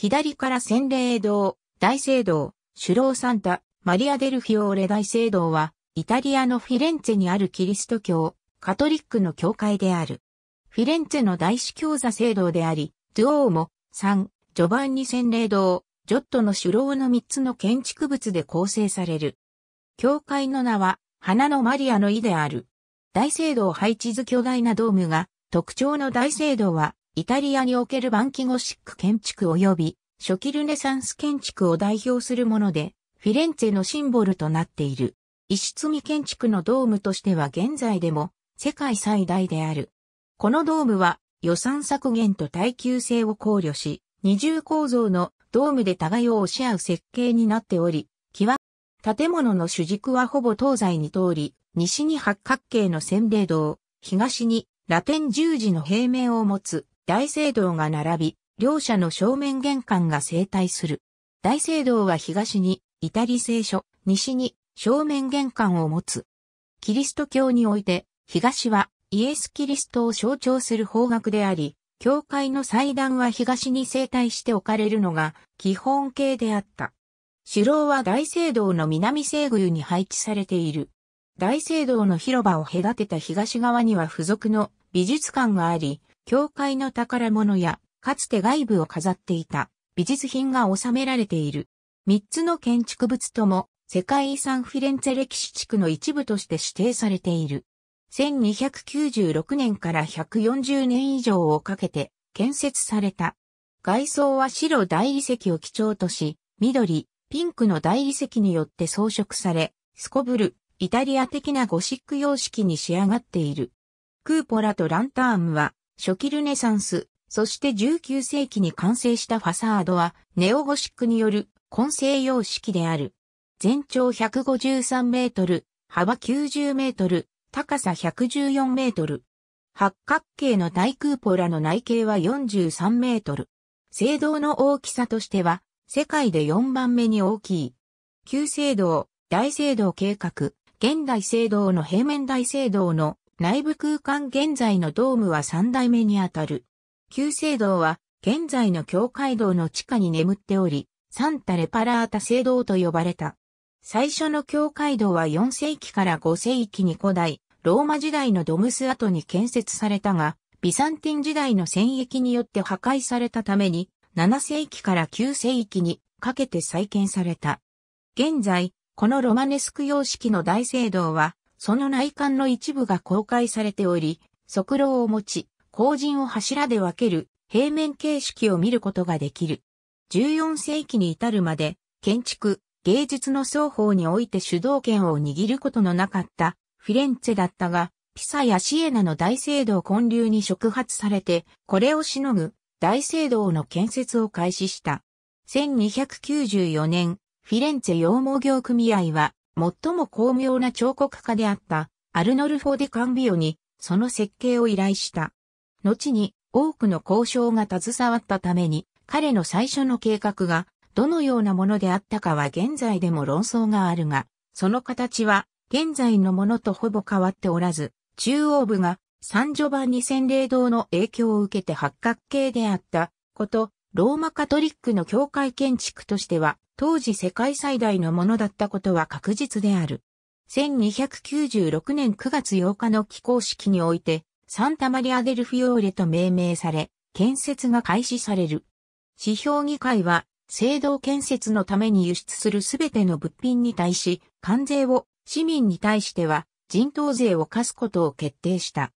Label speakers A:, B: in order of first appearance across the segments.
A: 左から洗礼堂、大聖堂、シュローサンタ、マリアデルフィオーレ大聖堂は、イタリアのフィレンツェにあるキリスト教、カトリックの教会である。フィレンツェの大司教座聖堂であり、ドゥオーモ、サン、ジョバンニ洗礼堂、ジョットの主楼の三つの建築物で構成される。教会の名は、花のマリアの意である。大聖堂配置図巨大なドームが、特徴の大聖堂は、イタリアにおけるバンキゴシック建築及び、初期ルネサンス建築を代表するもので、フィレンツェのシンボルとなっている。石積み建築のドームとしては現在でも世界最大である。このドームは予算削減と耐久性を考慮し、二重構造のドームで互いを押し合う設計になっており、際、建物の主軸はほぼ東西に通り、西に八角形の洗礼堂、東にラテン十字の平面を持つ大聖堂が並び、両者の正面玄関が整体する。大聖堂は東にイタリ聖書、西に正面玄関を持つ。キリスト教において、東はイエス・キリストを象徴する方角であり、教会の祭壇は東に整体して置かれるのが基本形であった。城は大聖堂の南西宮に配置されている。大聖堂の広場を隔てた東側には付属の美術館があり、教会の宝物やかつて外部を飾っていた美術品が収められている。三つの建築物とも世界遺産フィレンツェ歴史地区の一部として指定されている。1296年から140年以上をかけて建設された。外装は白大理石を基調とし、緑、ピンクの大理石によって装飾され、スコブル、イタリア的なゴシック様式に仕上がっている。クーポラとランターンは初期ルネサンス、そして19世紀に完成したファサードはネオゴシックによる混成様式である。全長153メートル、幅90メートル、高さ114メートル。八角形の大クーポラの内径は43メートル。聖堂の大きさとしては、世界で4番目に大きい。旧聖堂、大聖堂計画、現代聖堂の平面大聖堂の内部空間現在のドームは3代目にあたる。旧聖堂は現在の教会堂の地下に眠っており、サンタレパラータ聖堂と呼ばれた。最初の教会堂は4世紀から5世紀に古代、ローマ時代のドムス跡に建設されたが、ビサンティン時代の戦役によって破壊されたために、7世紀から9世紀にかけて再建された。現在、このロマネスク様式の大聖堂は、その内観の一部が公開されており、側廊を持ち、後陣を柱で分ける平面形式を見ることができる。14世紀に至るまで、建築、芸術の双方において主導権を握ることのなかったフィレンツェだったが、ピサやシエナの大聖堂建立に触発されて、これをしのぐ大聖堂の建設を開始した。1294年、フィレンツェ羊毛業組合は、最も巧妙な彫刻家であったアルノルフォ・デ・カンビオに、その設計を依頼した。後に多くの交渉が携わったために、彼の最初の計画がどのようなものであったかは現在でも論争があるが、その形は現在のものとほぼ変わっておらず、中央部がサンジョバンニ洗礼堂の影響を受けて八角形であったこと、ローマカトリックの教会建築としては当時世界最大のものだったことは確実である。1296年9月8日の起工式において、サンタマリアデルフィオーレと命名され、建設が開始される。指標議会は、聖堂建設のために輸出するすべての物品に対し、関税を、市民に対しては、人頭税を課すことを決定した。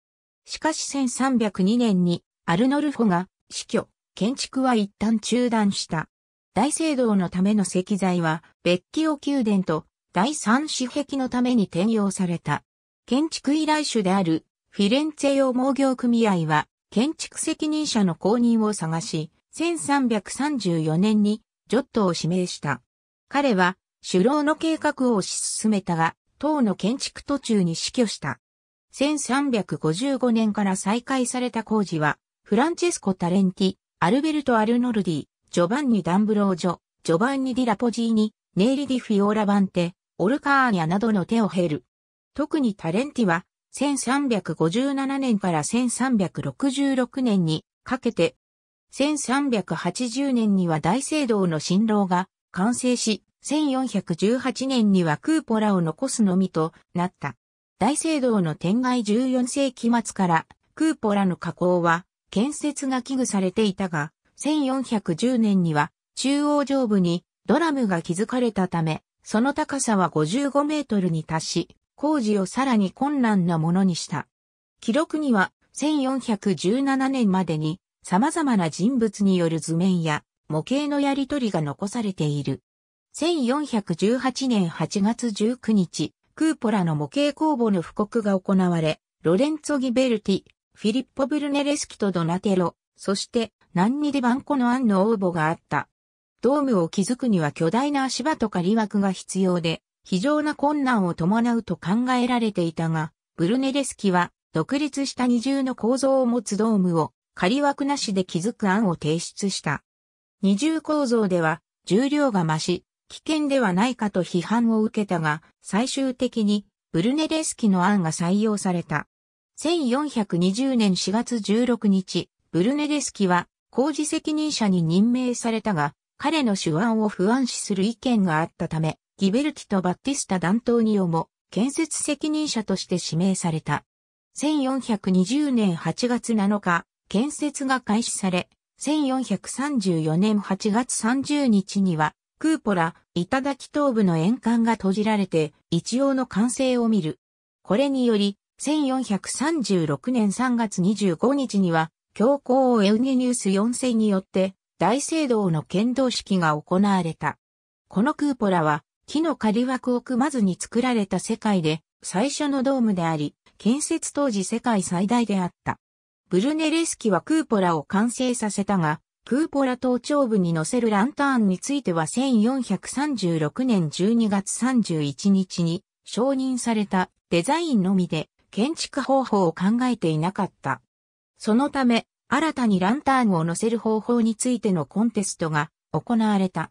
A: しかし1302年に、アルノルフォが死去、建築は一旦中断した。大聖堂のための石材は、ベッキオ宮殿と第三紙壁のために転用された。建築依頼種であるフィレンツェ用農業組合は、建築責任者の公認を探し、1334年にジョットを指名した。彼は、首楼の計画を推し進めたが、塔の建築途中に死去した。1355年から再開された工事は、フランチェスコ・タレンティ、アルベルト・アルノルディ、ジョバンニ・ダンブロージョ、ジョバンニ・ディ・ラポジーニ、ネイリ・ディ・フィオーラ・バンテ、オルカーニャなどの手を経る。特にタレンティは、1357年から1366年にかけて1380年には大聖堂の新郎が完成し、1418年にはクーポラを残すのみとなった。大聖堂の天外14世紀末からクーポラの加工は建設が危惧されていたが、1410年には中央上部にドラムが築かれたため、その高さは55メートルに達し、工事をさらに困難なものにした。記録には1417年までに様々な人物による図面や模型のやり取りが残されている。1418年8月19日、クーポラの模型公募の布告が行われ、ロレンツォ・ギベルティ、フィリッポ・ブルネレスキとドナテロ、そしてナンニ・デ・バンコの案の応募があった。ドームを築くには巨大な足場と仮枠が必要で、非常な困難を伴うと考えられていたが、ブルネレスキは独立した二重の構造を持つドームを仮枠なしで築く案を提出した。二重構造では重量が増し、危険ではないかと批判を受けたが、最終的にブルネレスキの案が採用された。1420年4月16日、ブルネレスキは工事責任者に任命されたが、彼の手腕を不安視する意見があったため、ギベルティとバッティスタ・ダントーニオも建設責任者として指名された。1420年8月7日、建設が開始され、1434年8月30日には、クーポラ、頂東部の沿岸が閉じられて、一応の完成を見る。これにより、1436年3月25日には、教皇エウゲニウス4世によって、大聖堂の剣道式が行われた。このクーポラは木の仮枠を組まずに作られた世界で最初のドームであり、建設当時世界最大であった。ブルネレスキはクーポラを完成させたが、クーポラ頭頂部に乗せるランターンについては1436年12月31日に承認されたデザインのみで建築方法を考えていなかった。そのため、新たにランタンを乗せる方法についてのコンテストが行われた。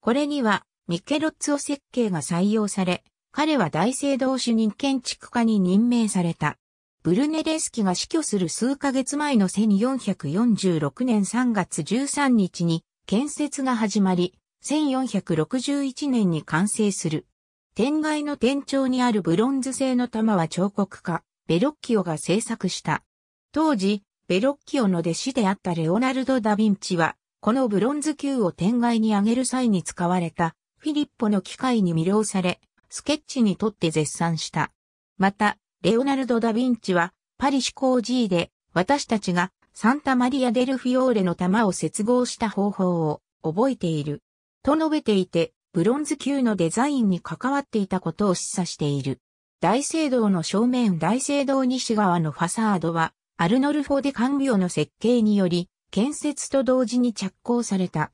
A: これにはミケロッツォ設計が採用され、彼は大聖堂主任建築家に任命された。ブルネレスキが死去する数ヶ月前の1446年3月13日に建設が始まり、1461年に完成する。天外の天頂にあるブロンズ製の玉は彫刻家、ベロッキオが制作した。当時、ベロッキオの弟子であったレオナルド・ダ・ヴィンチは、このブロンズ球を天外に上げる際に使われたフィリッポの機械に魅了され、スケッチにとって絶賛した。また、レオナルド・ダ・ヴィンチは、パリシコ G で、私たちがサンタマリア・デルフィオーレの玉を接合した方法を覚えている。と述べていて、ブロンズ級のデザインに関わっていたことを示唆している。大聖堂の正面大聖堂西側のファサードは、アルノルフォ・デ・カンビオの設計により、建設と同時に着工された。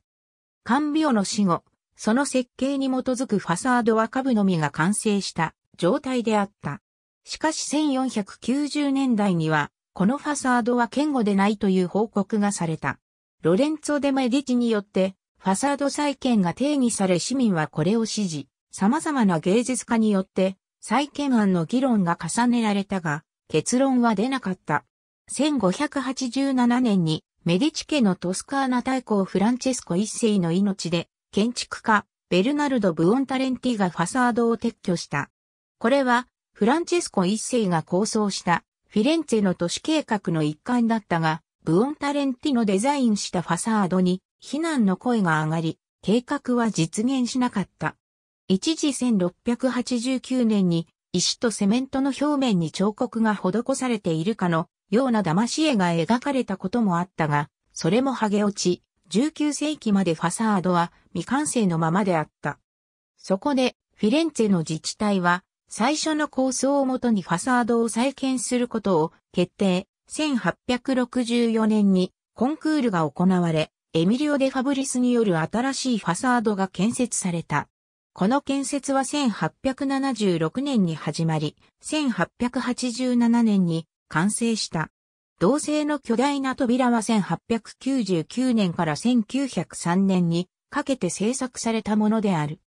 A: カンビオの死後、その設計に基づくファサードは下部のみが完成した状態であった。しかし1490年代には、このファサードは堅固でないという報告がされた。ロレンツォ・デ・メディチによって、ファサード再建が定義され市民はこれを支持。様々な芸術家によって、再建案の議論が重ねられたが、結論は出なかった。1587年にメディチ家のトスカーナ大公フランチェスコ一世の命で建築家ベルナルド・ブオンタレンティがファサードを撤去した。これはフランチェスコ一世が構想したフィレンツェの都市計画の一環だったが、ブオンタレンティのデザインしたファサードに非難の声が上がり、計画は実現しなかった。一時1689年に石とセメントの表面に彫刻が施されているかのような騙し絵が描かれたこともあったが、それも剥げ落ち、19世紀までファサードは未完成のままであった。そこで、フィレンツェの自治体は、最初の構想をもとにファサードを再建することを決定。1864年にコンクールが行われ、エミリオ・デ・ファブリスによる新しいファサードが建設された。この建設は1876年に始まり、1887年に完成した。同性の巨大な扉は1899年から1903年にかけて制作されたものである。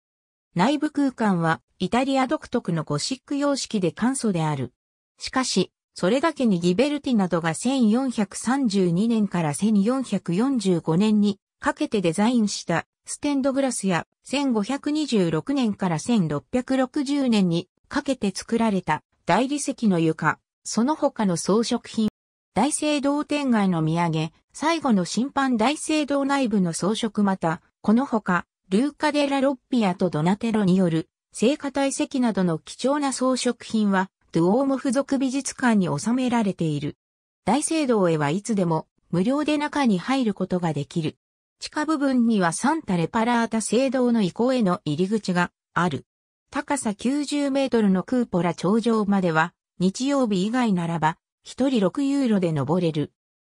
A: 内部空間はイタリア独特のゴシック様式で簡素である。しかし、それだけにギベルティなどが1432年から1445年にかけてデザインしたステンドグラスや1526年から1660年にかけて作られた大理石の床、その他の装飾品、大聖堂天外の土産、最後の審判大聖堂内部の装飾。また、この他、ルーカ・デ・ラ・ロッピアとドナテロによる聖火体石などの貴重な装飾品は、ドゥオーモ付属美術館に収められている。大聖堂へはいつでも無料で中に入ることができる。地下部分にはサンタレパラータ聖堂の遺構への入り口がある。高さ90メートルのクーポラ頂上までは日曜日以外ならば1人6ユーロで登れる。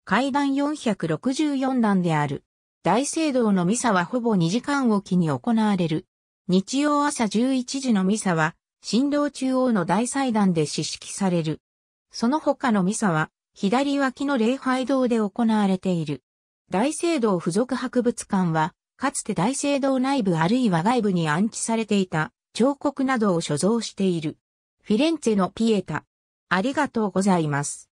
A: 階段464段である。大聖堂のミサはほぼ2時間おきに行われる。日曜朝11時のミサは、新郎中央の大祭壇で指式される。その他のミサは、左脇の礼拝堂で行われている。大聖堂附属博物館は、かつて大聖堂内部あるいは外部に安置されていた彫刻などを所蔵している。フィレンツェのピエタ。ありがとうございます。